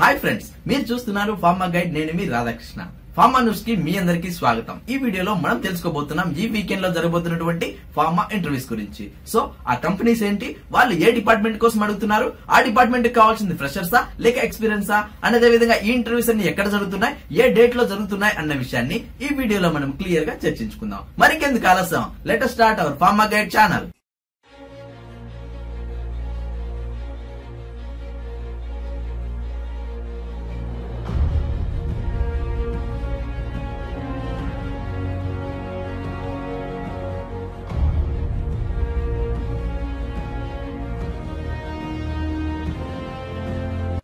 Hi friends మీరు చూస్తున్నారు pharma guide నేను మీ రాధాకృష్ణ. ఫార్మా న్యూస్కి మీ అందరికీ స్వాగతం. ఈ వీడియోలో మనం తెలుసుకోబోతున్నాం ఈ వీకెండ్లో జరగబోతున్నటువంటి ఫార్మా ఇంటర్వ్యూస్ గురించి. సో ఆ కంపెనీస్ ఏంటి? వాళ్ళు ఏ డిపార్ట్మెంట్ కోసం అడుగుతున్నారు? ఆ డిపార్ట్మెంట్కి కావాల్సింది ఫ్రెషర్సా లేక ఎక్స్పీరియన్సా అదే విధంగా ఈ ఇంటర్వ్యూస్ అన్ని ఎక్కడ జరుగుతున్నాయి? ఏ డేట్లో జరుగుతున్నాయి? అన్న విషయాన్ని ఈ వీడియోలో మనం క్లియర్గా చర్చించుకుందాం. మరికెందుకు ఆలస్యం? Let's start our pharma guide channel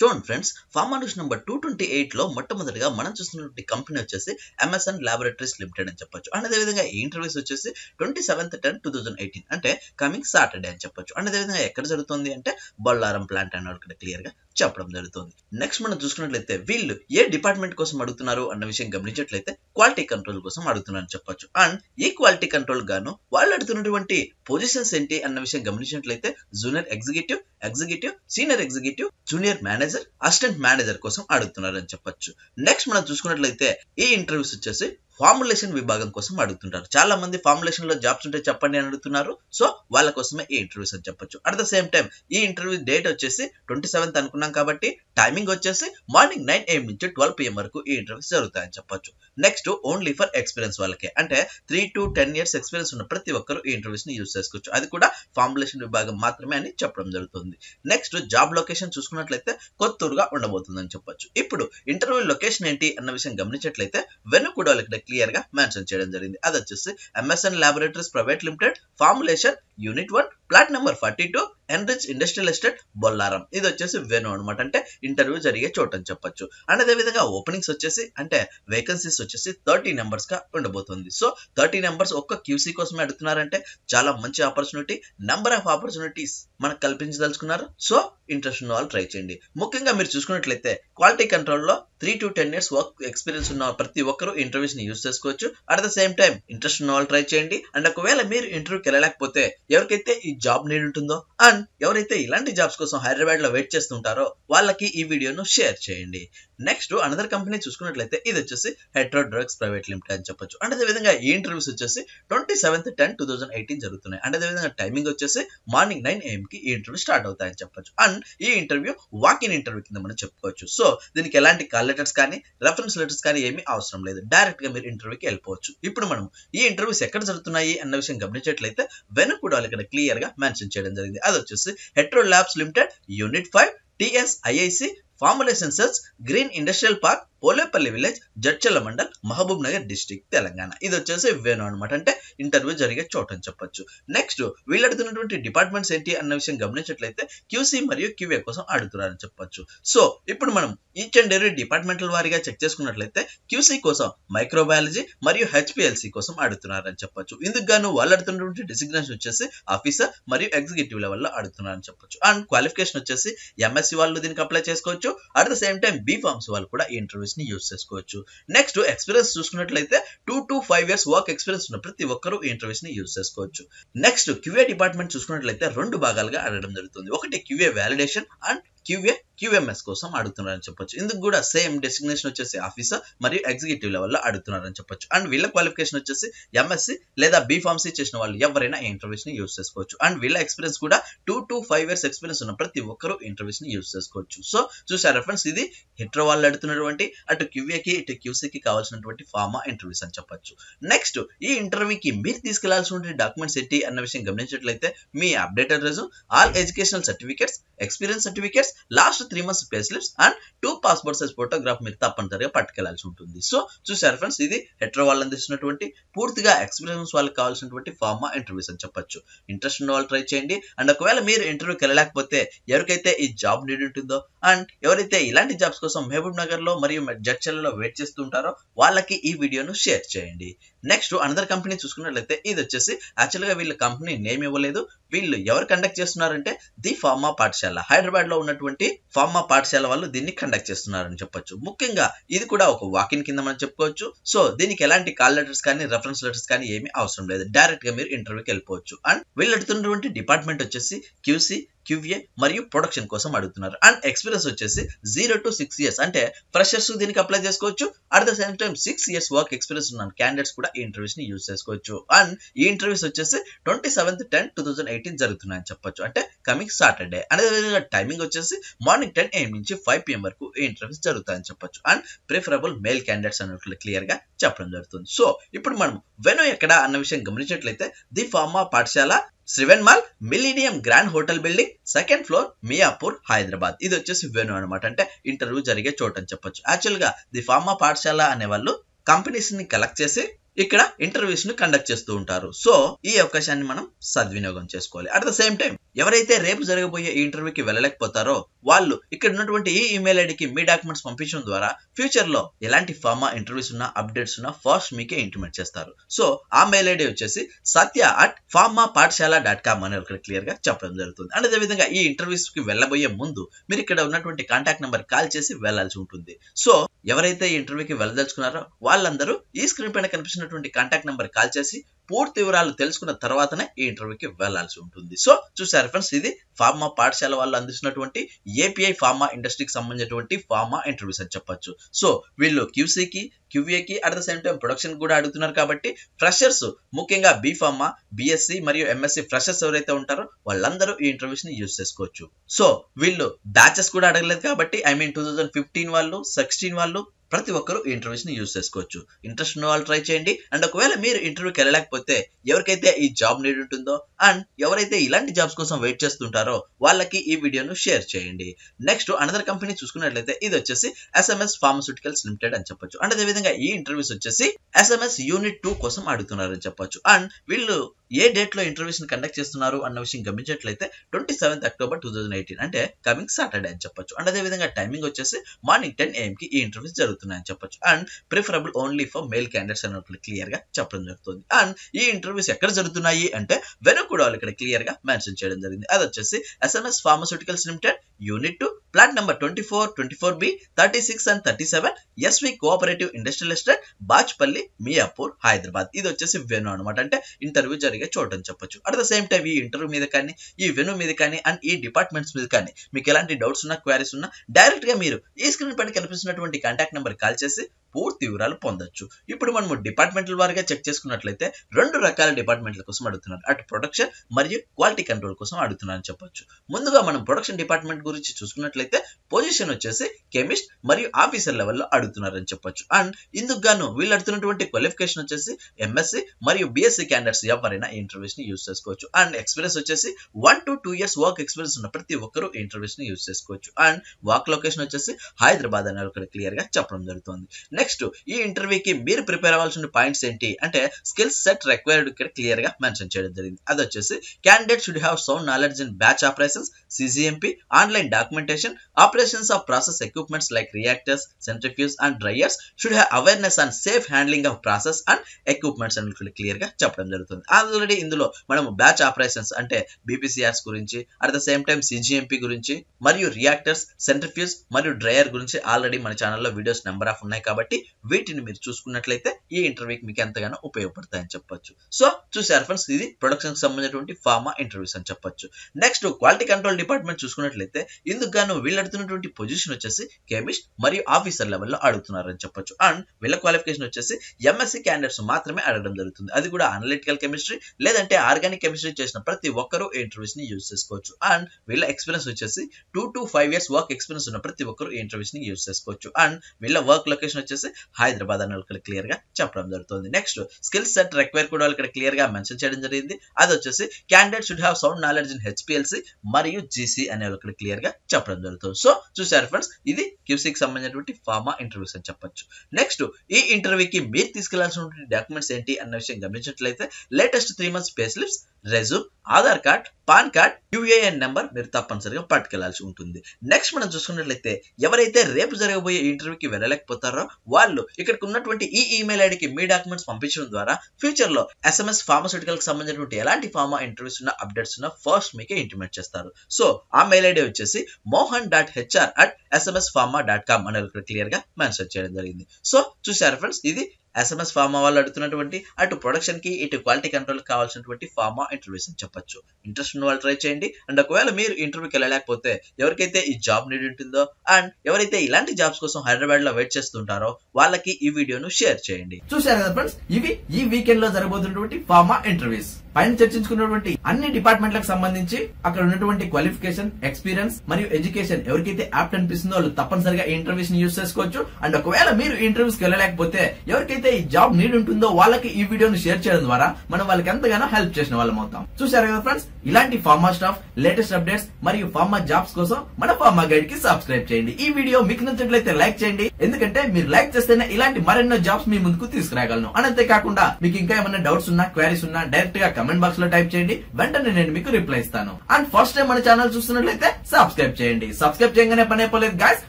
చూడండి friends pharma news number two twenty ఎయిట్లో మొట్టమొదటిగా మనం చూస్తున్నటువంటి కంపెనీ వచ్చేసి ఎంఎస్ఎన్ ల్యాబొరేటరీస్ లిమిటెడ్ అని చెప్పొచ్చు. అండ్ అదేవిధంగా ఈ ఇంటర్వ్యూస్ వచ్చేసి twenty seventh ten two thousand eighteen అంటే కమింగ్ సాటర్డే అని చెప్పొచ్చు. అండ్ అదేవిధంగా ఎక్కడ జరుగుతుంది అంటే బొల్లారం ప్లాంట్ అని ఇక్కడ క్లియర్గా చెప్పడం జరుగుతుంది. నెక్స్ట్ మనం చూసుకున్నట్లయితే వీళ్ళు ఏ డిపార్ట్మెంట్ కోసం అడుగుతున్నారు అన్న విషయం గమనించినట్లయితే క్వాలిటీ కంట్రోల్ కోసం అడుగుతున్నారని చెప్పొచ్చు. అండ్ ఈ క్వాలిటీ కంట్రోల్ గాను వాళ్ళు అడుగుతున్నటువంటి పొజిషన్స్ ఏంటి అన్న విషయం గమనించినట్లయితే junior executive executive senior executive junior manager assistant manager కోసం అడుగుతున్నారని చెప్పొచ్చు. నెక్స్ట్ మనం చూసుకున్నట్లయితే ఈ ఇంటర్వ్యూస్ వచ్చేసి ఫార్ములేషన్ విభాగం కోసం అడుగుతుంటారు. చాలా మంది ఫార్ములేషన్లో జాబ్స్ ఉంటే చెప్పండి అని అడుగుతున్నారు. సో వాళ్ళ కోసమే ఈ ఇంటర్వ్యూస్ అని చెప్పొచ్చు. అట్ ద సేమ్ టైం ఈ ఇంటర్వ్యూ డేట్ వచ్చేసి ట్వంటీ సెవెంత్ అనుకున్నాం కాబట్టి టైమింగ్ వచ్చేసి మార్నింగ్ నైన్ ఏఎం నుంచి ట్వెల్వ్ పిఎం వరకు ఈ ఇంటర్వ్యూస్ జరుగుతాయని చెప్పొచ్చు. నెక్స్ట్ ఓన్లీ ఫర్ ఎక్స్పీరియన్స్ వాళ్ళకే. అంటే three to ten years experience ఉన్న ప్రతి ఒక్కరు ఈ ఇంటర్వ్యూస్ని యూస్ చేసుకోవచ్చు. అది కూడా ఫార్ములేషన్ విభాగం మాత్రమే అని చెప్పడం జరుగుతుంది. నెక్స్ట్ జాబ్ లొకేషన్ చూసుకున్నట్లయితే కొత్తూరుగా ఉండబోతుందని చెప్పొచ్చు. ఇప్పుడు ఇంటర్వ్యూ లొకేషన్ ఏంటి అన్న విషయం గమనించట్లయితే వెనుకూడలు ఇక్కడ క్లియర్గా మెన్షన్ చేయడం జరిగింది. అది వచ్చేసి MSN laboratories private limited formulation unit one plot number forty two Anrich industrial estate Bollaram. ఇది వచ్చేసి వెను అనమాట అంటే ఇంటర్వ్యూ జరిగే చోటు అని చెప్పొచ్చు. అండ్ అదే విధంగా ఓపెనింగ్స్ వచ్చేసి అంటే వేకెన్సీస్ వచ్చేసి థర్టీ నెంబర్స్గా ఉండబోతుంది. సో థర్టీ నెంబర్స్ ఒక్క క్యూసీ కోసమే అడుగుతున్నారంటే చాలా మంచి ఆపర్చునిటీ నెంబర్ ఆఫ్ ఆపర్చునిటీస్ మనకు కల్పించదలుచుకున్నారు. సో ఇంట్రెస్ట్ ఉన్న వాళ్ళు ట్రై చేయండి. ముఖ్యంగా మీరు చూసుకున్నట్లయితే క్వాలిటీ కంట్రోల్లో three to ten years work experience ఉన్న ప్రతి ఒక్కరు ఇంటర్వ్యూస్ని యూస్ చేసుకోవచ్చు. At the same time interest ఉన్న వాళ్ళు ట్రై చేయండి. అండ్ ఒకవేళ మీరు ఇంటర్వ్యూకి వెళ్ళలేకపోతే ఎవరికైతే ఈ జాబ్ నీడ్ ఉంటుందో? అండ్ ఎవరైతే ఇలాంటి జాబ్స్ కోసం హైదరాబాద్లో వెయిట్ చేస్తుంటారో వాళ్ళకి ఈ వీడియోను షేర్ చేయండి. నెక్స్ట్ అనదర్ కంపెనీ చూసుకున్నట్లయితే ఇది వచ్చేసి హెట్రో డ్రగ్స్ ప్రైవేట్ లిమిటెడ్ అని చెప్పొచ్చు. అండ్ అదే విధంగా ఈ ఇంటర్వ్యూస్ వచ్చేసి twenty seventh ten two thousand eighteen జరుగుతున్నాయి. అండ్ అదే విధంగా టైమింగ్ వచ్చేసి మార్నింగ్ నైన్ ఏఎం కి ఈ ఇంటర్వ్యూ స్టార్ట్ అవుతాయని చెప్పొచ్చు. అండ్ ఈ ఇంటర్వ్యూ వాక్ ఇన్ ఇంటర్వ్యూ కింద మనం చెప్పుకోవచ్చు. సో దీనికి ఎలాంటి కాల్ లెటర్స్ కానీ రెఫరెన్స్ లెటర్స్ కానీ ఏమీ అవసరం లేదు. డైరెక్ట్గా మీరు ఇంటర్వ్యూకి వెళ్ళిపోవచ్చు. ఇప్పుడు మనం ఈ ఇంటర్వ్యూస్ ఎక్కడ జరుగుతున్నాయి అన్న విషయం గమనించట్లయితే వాళ్ళు ఇక్కడ క్లియర్గా మెన్షన్ చేయడం జరిగింది. అది వచ్చేసి Hetero labs limited unit five TS IIC formulation cells green industrial park Polepally village Jadcherla mandal Mahbubnagar district Telangana ఇది వచ్చేసి వేణు అనమాట అంటే ఇంటర్వ్యూ జరిగే చోట అని చెప్పొచ్చు. నెక్స్ట్ వీళ్ళు అడుగుతున్నటువంటి డిపార్ట్మెంట్స్ ఏంటి అన్న విషయం గమనించట్లయితే క్యూసీ మరియు క్యూఏ కోసం అడుగుతున్నారని చెప్పొచ్చు. సో ఇప్పుడు మనం ఈచ్ అండ్ ఎవరీ డిపార్ట్మెంటల్ వారీగా చెక్ చేసుకున్నట్లయితే క్యూసీ కోసం మైక్రోబయాలజీ మరియు హెచ్పిఎల్సీ కోసం అడుగుతున్నారని చెప్పొచ్చు. ఇందుకు గాను వాళ్ళు అడుగుతున్నటువంటి డిసిగ్నేషన్ వచ్చేసి ఆఫీసర్ మరియు ఎగ్జిక్యూటివ్ లెవెల్లో అడుగుతున్నారని చెప్పొచ్చు. అండ్ క్వాలిఫికేషన్ వచ్చేసి ఎంఎస్సి వాళ్ళు దీనికి అప్లై చేసుకోవచ్చు. At the same time B pharms వాళ్ళు కూడా ఈ ఇంటర్వ్యూస్ని యూస్ చేసుకోవచ్చు. నెక్స్ట్ ఎక్స్పీరియన్స్ చూసుకున్నట్లయితే two to five years work experience ఉన్న ప్రతి ఒక్కరూ ఈ ఇంటర్వ్యూస్ని యూస్ చేసుకోవచ్చు. నెక్స్ట్ క్యూఏ డిపార్ట్మెంట్ చూసుకున్నట్లయితే రెండు భాగాలుగా అడగడం జరుగుతుంది. ఒకటి QA validation and QA QMS కోసం అడుగుతున్నారని చెప్పొచ్చు. ఇందుకు కూడా సేమ్ డెసిగ్నేషన్ వచ్చేసి ఆఫీసర్ మరియు ఎగ్జిక్యూటివ్ లెవెల్లో అడుగుతున్నారని చెప్పొచ్చు. అండ్ వీళ్ళ క్వాలిఫికేషన్ వచ్చేసి ఎంఎస్సి లేదా బీఫార్మసీ చేసిన వాళ్ళు ఎవరైనా ఈ ఇంటర్వ్యూస్ని యూస్ చేసుకోవచ్చు. అండ్ వీళ్ళ ఎక్స్పీరియన్స్ కూడా two to five years experience ఉన్న ప్రతి ఒక్కరూ ఇంటర్వ్యూస్ని యూస్ చేసుకోవచ్చు. సో చూసారా ఫ్రెండ్స్ ఇది హిట్రో వాళ్ళు అడుగుతున్నటువంటి అటు క్యూఏకి ఇటు క్యూసీకి కావాల్సినటువంటి ఫార్మా ఇంటర్వ్యూస్ అని చెప్పొచ్చు. నెక్స్ట్ ఈ ఇంటర్వ్యూకి మీరు తీసుకెళ్ళాల్సినటువంటి డాక్యుమెంట్స్ ఏంటి అన్న విషయం గమనించినట్లయితే మీ updated resume all educational certificates experience certificates last three months pay slips and two passport size photograph మీరు తప్పనిసరిగా పట్టుకెళ్ళాల్సి ఉంటుంది. సో చూసారు ఫ్రెండ్స్ ఇది హెట్రో వాళ్ళు అందిస్తున్నటువంటి పూర్తిగా ఎక్స్పీరియన్స్ వాళ్ళకి కావాల్సినటువంటి ఫార్మా ఇంటర్వ్యూస్ అని చెప్పొచ్చు. ఇంట్రెస్ట్ ఉన్న వాళ్ళు ట్రై చేయండి. అండ్ ఒకవేళ మీరు ఇంటర్వ్యూకి వెళ్ళలేకపోతే ఎవరికైతే ఈ జాబ్ నీడ్ ఉంటుందో అండ్ ఎవరైతే ఇలాంటి జాబ్స్ కోసం మహబూబ్ నగర్లో మరియు జడ్చల్లో వెయిట్ చేస్తుంటారో వాళ్ళకి ఈ వీడియోను షేర్ చేయండి. నెక్స్ట్ అనదర్ కంపెనీ చూసుకున్నట్లయితే ఇది వచ్చేసి యాక్చువల్గా వీళ్ళ కంపెనీ నేమ్ ఇవ్వలేదు. వీళ్ళు ఎవరు కండక్ట్ చేస్తున్నారంటే ది ఫార్మా పాఠశాల. హైదరాబాద్లో ఉన్నటువంటి ఫార్మా పాఠశాల వాళ్ళు దీన్ని కండక్ట్ చేస్తున్నారని చెప్పొచ్చు. ముఖ్యంగా ఇది కూడా ఒక వాకిన్ కింద మనం చెప్పుకోవచ్చు. సో దీనికి ఎలాంటి కాల్ లెటర్స్ కానీ రెఫరెన్స్ లెటర్స్ కానీ ఏమీ అవసరం లేదు. డైరెక్ట్గా మీరు ఇంటర్వ్యూకి వెళ్ళిపోవచ్చు. అండ్ వీళ్ళు అడుగుతున్నటువంటి డిపార్ట్మెంట్ వచ్చేసి క్యూసీ క్యూఏ మరియు ప్రొడక్షన్ కోసం అడుగుతున్నారు. అండ్ ఎక్స్పీరియన్స్ వచ్చేసి జీరో టు సిక్స్ ఇయర్స్ అంటే ఫ్రెషర్స్ దీనికి అప్లై చేసుకోవచ్చు. At the same time six years work experience ఉన్న క్యాండిడేట్స్ కూడా ఈ ఇంటర్వ్యూస్ని యూస్ చేసుకోవచ్చు. అండ్ ఈ ఇంటర్వ్యూస్ వచ్చేసి twenty seventh ten two thousand eighteen జరుగుతున్నాయని చెప్పొచ్చు. అంటే కమింగ్ సాటర్డే అదేవిధంగా టైమింగ్ వచ్చేసి మార్నింగ్ టెన్ ఏఎం నుంచి ఫైవ్ పిఎం వరకు ఈ ఇంటర్వ్యూస్ జరుగుతాయని చెప్పొచ్చు. అండ్ ప్రిఫరబుల్ మేల్ క్యాండిడేట్స్ అన్నట్లు క్లియర్గా చెప్పడం జరుగుతుంది. సో ఇప్పుడు మనం వెను ఎక్కడ అన్న విషయం గమనించినట్లయితే the pharma Pathshala Sriven mall millennium grand hotel building second floor Miyapur Hyderabad. ఇది వచ్చేసి వెను అనమాట అంటే ఇంటర్వ్యూ జరిగే చోటు అని చెప్పొచ్చు. యాక్చువల్గా ది ఫార్మా పాఠశాల అనే వాళ్ళు కంపెనీస్ని కలెక్ట్ చేసి ఇక్కడ ఇంటర్వ్యూస్ని కండక్ట్ చేస్తూ ఉంటారు. సో ఈ అవకాశాన్ని మనం సద్వినియోగం చేసుకోవాలి. అట్ ద సేమ్ టైం ఎవరైతే రేపు జరగబోయే ఈ ఇంటర్వ్యూకి వెళ్ళలేకపోతారో వాళ్ళు ఇక్కడ ఉన్నటువంటి ఈ ఇమెయిల్ ఐడికి మీ డాక్యుమెంట్స్ పంపించడం ద్వారా ఫ్యూచర్లో ఎలాంటి ఫార్మా ఇంటర్వ్యూస్ ఉన్నా అప్డేట్స్ ఉన్నా ఫస్ట్ మీకే ఇంటిమేట్ చేస్తారు. సో ఆ మెయిల్ ఐడి వచ్చేసి Satya at pharma Pathshala dot com అని ఇక్కడ క్లియర్గా చెప్పడం జరుగుతుంది. అండ్ అదేవిధంగా ఈ ఇంటర్వ్యూస్కి వెళ్ళబోయే ముందు మీరు ఇక్కడ ఉన్నటువంటి కాంటాక్ట్ నెంబర్ కాల్ చేసి వెళ్ళాల్సి ఉంటుంది. సో ఎవరైతే ఈ ఇంటర్వ్యూకి వెళ్ళదలుచుకున్నారో వాళ్ళందరూ ఈ స్క్రీన్ పైన ఉన్నటువంటి కాంటాక్ట్ నెంబర్ కాల్ చేసి పూర్తి వివరాలు తెలుసుకున్న తర్వాతనే ఈ ఇంటర్వ్యూకి వెళ్ళాల్సి ఉంటుంది. సో చూసారు ఫ్రెండ్స్ ఇది ఫార్మా పాఠశాల వాళ్ళు అందిస్తున్నటువంటి ఏపీఐ ఫార్మా ఇండస్ట్రీకి సంబంధించినటువంటి ఫార్మా ఇంటర్వ్యూస్ అని చెప్పొచ్చు. సో వీళ్ళు క్యూసీకి క్యూఏకి at the same time production కూడా అడుగుతున్నారు కాబట్టి ఫ్రెషర్స్ ముఖ్యంగా బీఫార్మా బిఎస్సి మరియు ఎంఎస్సి ఫ్రెషర్స్ ఎవరైతే ఉంటారో వాళ్ళందరూ ఈ ఇంటర్వ్యూస్ని యూజ్ చేసుకోవచ్చు. సో వీళ్ళు బ్యాచెస్ కూడా అడగలేదు కాబట్టి I mean two thousand fifteen వాళ్ళు సిక్స్టీన్ వాళ్ళు ప్రతి ఒక్కరు ఈ ఇంటర్వ్యూస్ని యూజ్ చేసుకోవచ్చు. ఇంట్రెస్ట్ ఉన్న వాళ్ళు ట్రై చేయండి. అండ్ ఒకవేళ మీరు ఇంటర్వ్యూకి వెళ్ళలేకపోతే ఎవరికైతే ఈ జాబ్ నీడ్ ఉంటుందో అండ్ ఎవరైతే ఇలాంటి జాబ్స్ కోసం వెయిట్ చేస్తుంటారో వాళ్ళకి ఈ వీడియోను షేర్ చేయండి. నెక్స్ట్ అనదర్ కంపెనీ చూసుకున్నట్లయితే ఇది వచ్చేసి ఎస్ఎంఎస్ ఫార్మస్యూటికల్స్ లిమిటెడ్ అని చెప్పొచ్చు. అండ్ అదేవిధంగా ఈ ఇంటర్వ్యూస్ వచ్చేసి ఎస్ఎంఎస్ యూనిట్ టూ కోసం అడుగుతున్నారని చెప్పొచ్చు. అండ్ వీళ్ళు ఏ డేట్లో ఇంటర్వ్యూస్ని కండక్ట్ చేస్తున్నారు అన్న విషయం గమనించినట్లయితే twenty seventh October two thousand eighteen అంటే కమింగ్ సాటర్డే అని చెప్పొచ్చు. అండ్ అదే విధంగా టైమింగ్ వచ్చేసి మార్నింగ్ టెన్ ఏఎంకి ఈ ఇంటర్వ్యూస్ జరుగుతున్నాయని చెప్పొచ్చు. And preferable only for male candidates అన్నట్లు క్లియర్గా చెప్పడం జరుగుతుంది. అండ్ ఈ ఇంటర్వ్యూస్ ఎక్కడ జరుగుతున్నాయి అంటే వెనుక వాళ్ళు ఇక్కడ క్లియర్గా మెన్షన్ చేయడం జరిగింది. అది వచ్చేసి SMS pharmaceuticals limited unit two plant number twenty four twenty four B thirty six and thirty seven SV cooperative industrial estate Bachupally Miyapur Hyderabad ఇది వచ్చేసి వెను అనమాట అంటే ఇంటర్వ్యూ జరిగే చోటు అని చెప్పొచ్చు. అట్ ద సేమ్ టైం ఈ ఇంటర్వ్యూ మీద కానీ ఈ వెను మీద కానీ అండ్ ఈ డిపార్ట్మెంట్స్ మీద కానీ మీకు ఎలాంటి డౌట్స్ ఉన్నా క్వారీస్ ఉన్నా డైరెక్ట్గా మీరు ఈ స్క్రీన్ పైన కనిపిస్తున్నటువంటి కాంటాక్ట్ నెంబర్ కాల్ చేసి పూర్తి వివరాలు పొందొచ్చు. ఇప్పుడు మనము డిపార్ట్మెంట్ల వారిగా చెక్ చేసుకున్నట్లయితే రెండు రకాల డిపార్ట్మెంట్ల కోసం అడుగుతున్నారు. అటు ప్రొడక్షన్ మరియు క్వాలిటీ కంట్రోల్ కోసం అడుగుతున్నారని చెప్పొచ్చు. ముందుగా మనం ప్రొడక్షన్ డిపార్ట్మెంట్ గురించి చూసుకున్నట్లయితే పొజిషన్ వచ్చేసి కెమిస్ట్ మరియు ఆఫీసర్ లెవెల్లో అడుగుతున్నారని చెప్పొచ్చు. అండ్ ఇందుకు గాను వీళ్ళు అడుగుతున్నటువంటి క్వాలిఫికేషన్ వచ్చేసి ఎంఎస్సి మరియు బీఎస్సీ క్యాండిడేట్స్ ఎవరైనా ఇంటర్వ్యూస్ని యూస్ చేసుకోవచ్చు. అండ్ ఎక్స్పీరియన్స్ వచ్చేసి one to two years work experience ఉన్న ప్రతి ఒక్కరు ఇంటర్వ్యూస్ని యూస్ చేసుకోవచ్చు. అండ్ వర్క్ లొకేషన్ వచ్చేసి హైదరాబాద్ అనే ఇక్కడ క్లియర్గా చెప్పడం జరుగుతుంది. నెక్స్ట్ ఈ ఇంటర్వ్యూకి మీరు ప్రిపేర్ అవ్వాల్సిన పాయింట్స్ ఏంటి అంటే స్కిల్స్ సెట్ రిక్వైర్డ్ ఇక్కడ క్లియర్గా మెన్షన్ చేయడం జరిగింది. అది వచ్చేసి candidate should have sound knowledge in batch operations CGMP online documentation operations of process equipments like reactors centrifuge and dryers should have awareness and safe handling of process and equipments అని క్లియర్గా చెప్పడం జరుగుతుంది. Already ఇందులో మనం batch operations అంటే BPCRs గురించి at the same time CGMP గురించి మరియు రియాక్టర్స్ సెంట్రిఫ్యూజ్ మరియు డ్రైయర్ గురించి ఆల్రెడీ మన ఛానల్లో వీడియోస్ నెంబర్ ఆఫ్ ఉన్నాయి కాబట్టి వీటిని మీరు చూసుకున్నట్లయితే ఈ ఇంటర్వ్యూకి మీకు ఎంతగానో ఉపయోగపడతాయని చెప్పొచ్చు. సో చూసారు ఫ్రెండ్స్ ఇది ప్రొడక్షన్కి సంబంధించినటువంటి ఫార్మా ఇంటర్వ్యూస్ అని చెప్పొచ్చు. నెక్స్ట్ క్వాలిటీ కంట్రోల్ డిపార్ట్మెంట్ చూసుకున్నట్లయితే ఇందుకు గాను వీళ్ళు అడుగుతున్నటువంటి పొజిషన్ వచ్చేసి కెమిస్ట్ మరియు ఆఫీసర్ లెవెల్లో అడుగుతున్నారని చెప్పొచ్చు. అండ్ వీళ్ళ క్వాలిఫికేషన్ వచ్చేసి ఎంఎస్సి క్యాండిడేట్స్ మాత్రమే అడగడం జరుగుతుంది. అది కూడా అనలిటికల్ కెమిస్ట్రీ లేదంటే ఆర్గానిక్ కెమిస్ట్రీ చేసిన ప్రతి ఒక్కరూ ఇంటర్వ్యూస్ని యూజ్ చేసుకోవచ్చు. అండ్ వీళ్ళ ఎక్స్పీరియన్స్ వచ్చేసి two to five years work experience ఉన్న ప్రతి ఒక్కరు ఇంటర్వ్యూస్ని యూజ్ చేసుకోవచ్చు. అండ్ వీళ్ళ వర్క్ లొకేషన్ వచ్చేసి హైదరాబాద్ అని ఇక్కడ క్లియర్గా చెప్పడం జరుగుతుంది. నెక్స్ట్ స్కిల్ సెట్ రిక్వైర్ కూడా ఇక్కడ క్లియర్గా మెన్షన్ చేయడం జరిగింది. అది వచ్చేసి candidate should have sound knowledge in HPLC మరియు జీసీ అనే ఇక్కడ క్లియర్గా చెప్పడం జరుగుతుంది సో చూసారు ఫ్రెండ్స్ ఇది క్యూసీకి సంబంధించినటువంటి ఫార్మా ఇంటర్వ్యూస్ అని చెప్పొచ్చు. నెక్స్ట్ ఈ ఇంటర్వ్యూకి మీరు తీసుకెళ్ళాల్సినటువంటి డాక్యుమెంట్స్ ఏంటి అన్న విషయం గమనించినట్లయితే latest three months pay slips resume Aadhaar card PAN card UAN number మీరు తప్పనిసరిగా పట్టుకెళ్ళాల్సి ఉంటుంది. నెక్స్ట్ మనం చూసుకున్నట్లయితే ఎవరైతే రేపు జరగబోయే ఇంటర్వ్యూకి వెళ్ళలేకపోతారో వాళ్ళు ఇక్కడికి ఉన్నటువంటి ఈ ఈమెయిల్ ఐడికి మీ డాక్యుమెంట్స్ పంపించడం ద్వారా ఫ్యూచర్లో ఎస్ఎంఎస్ ఫార్మస్యూటికల్కి సంబంధించినటువంటి ఎలాంటి ఫార్మా ఇంటర్వ్యూస్ ఉన్న అప్డేట్స్ ఉన్న ఫస్ట్ మీకే ఇంటిమేట్ చేస్తారు. సో ఆ మెయిల్ ఐడి వచ్చేసి Mohan dot HR at SMS pharma dot com అనేది క్లియర్గా మెన్షన్ చేయడం జరిగింది. సో చూసారు ఫ్రెండ్స్ ఇది ఎస్ఎంఎస్ ఫార్మా వాళ్ళు అడుగుతున్నటువంటి అటు ప్రొడక్షన్కి ఇటు క్వాలిటీ కంట్రోల్ కావాల్సినటువంటి ఫార్మా ఇంటర్వ్యూస్ అని చెప్పొచ్చు. ఇంట్రెస్ట్ ఉన్న వాళ్ళు ట్రై చేయండి. అండ్ ఒకవేళ మీరు ఇంటర్వ్యూకి వెళ్ళలేకపోతే ఎవరికైతే ఈ జాబ్ నీడ్ ఉంటుందో అండ్ ఎవరైతే ఇలాంటి జాబ్స్ కోసం హైదరాబాద్లో వెయిట్ చేస్తుంటారో వాళ్ళకి ఈ వీడియోను షేర్ చేయండి. చూసారు కదా ఫ్రెండ్స్ ఇవి ఈ వీకెండ్లో జరగబోతున్నటువంటి ఫార్మా ఇంటర్వ్యూస్ పైన చర్చించుకున్నటువంటి అన్ని డిపార్ట్మెంట్లకు సంబంధించి అక్కడ ఉన్నటువంటి క్వాలిఫికేషన్ ఎక్స్పీరియన్స్ మరియు ఎడ్యుకేషన్ ఎవరికైతే యాప్ట్ అనిపిస్తుందో వాళ్ళు తప్పనిసరిగా ఈ ఇంటర్వ్యూస్ని యూస్ చేసుకోవచ్చు. అండ్ ఒకవేళ మీరు ఇంటర్వ్యూస్కి వెళ్ళలేకపోతే ఎవరికైతే ఈ జాబ్ నీడ్ ఉంటుందో వాళ్ళకి ఈ వీడియోను షేర్ చేయడం ద్వారా మనం వాళ్ళకి ఎంతగానో హెల్ప్ చేసిన వాళ్ళం అవుతాం. చూశారు కదా ఫ్రెండ్స్ ఇలాంటి ఫార్మా స్టాఫ్ లేటెస్ట్ అప్డేట్స్ మరియు ఫార్మా జాబ్స్ కోసం మన ఫార్మా గైడ్కి సబ్స్క్రైబ్ చేయండి. ఈ వీడియో మీకు నచ్చినట్లయితే లైక్ చేయండి. ఎందుకంటే మీరు లైక్ చేస్తేనే ఇలాంటి మరెన్నో జాబ్స్ మీ ముందుకు తీసుకురాగలను. అని అంతేకాకుండా మీకు ఇంకా ఏమైనా డౌట్స్ ఉన్నా క్వారీస్ ఉన్నా డైరెక్ట్గా కమెంట్ బాక్స్లో టైప్ చేయండి. వెంటనే నేను మీకు రిప్లై ఇస్తాను. అండ్ ఫస్ట్ టైం మన ఛానల్ చూస్తున్నట్లయితే సబ్స్క్రైబ్ చేయండి. సబ్స్క్రైబ్ చేయగానే పని అయిపోలేదు గాయస్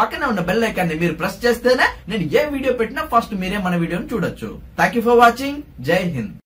పక్కనే ఉన్న బెల్ ఐకాన్ని మీరు ప్రెస్ చేస్తేనే నేను ఏ వీడియో పెట్టినా ఫస్ట్ మీరే మన వీడియోని చూడొచ్చు. థ్యాంక్ ఫర్ వాచింగ్ జై హింద్